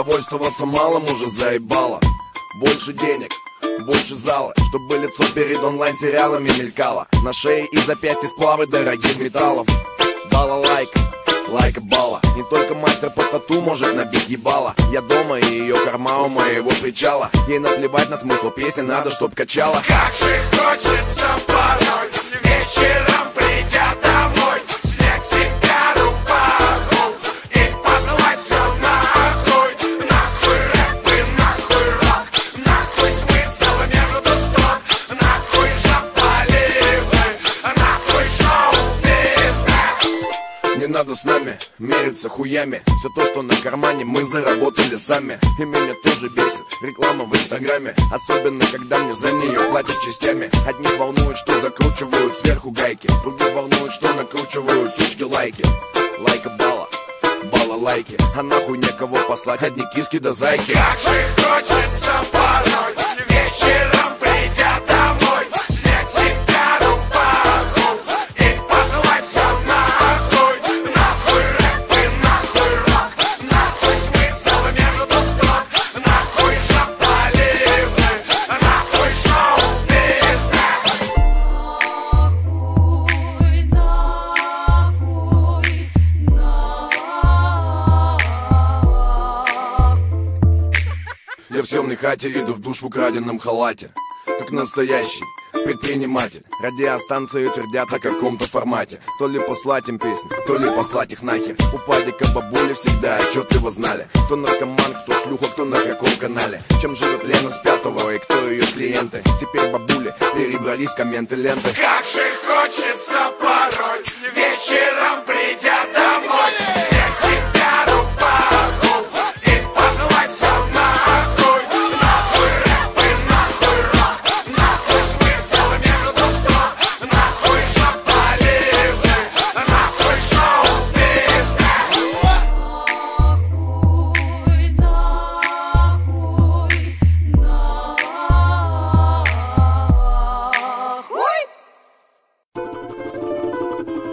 Довольствоваться малым уже заебало. Больше денег, больше зала Чтобы лицо перед онлайн-сериалами мелькало. На шее и запястье сплавы дорогих металлов. Бала лайк, лайка бала Не только мастер по тату может набить ебало. Я дома и ее корма у моего причала. Ей наплевать на смысл песни, надо чтоб качала. Как же хочется порой надо с нами мериться хуями. Все то, что на кармане мы заработали сами. И меня тоже бесит реклама в инстаграме. Особенно, когда мне за нее платят частями. Одних волнует, что закручивают сверху гайки. Других волнует, что накручивают сучки лайки. Лайка бала, бала лайки. А нахуй некого послать, одни киски до зайки. Как же хочется Я в съемной хате иду в душ в украденном халате. Как настоящий предприниматель. Радиостанции твердят о каком-то формате. То ли послать им песню, то ли послать их нахер. У падика бабули всегда отчетливо знали. Кто наркоман, кто шлюха, кто на каком канале. Чем живет Лена с пятого и кто ее клиенты? Теперь бабули перебрались комменты ленты. Как же хочется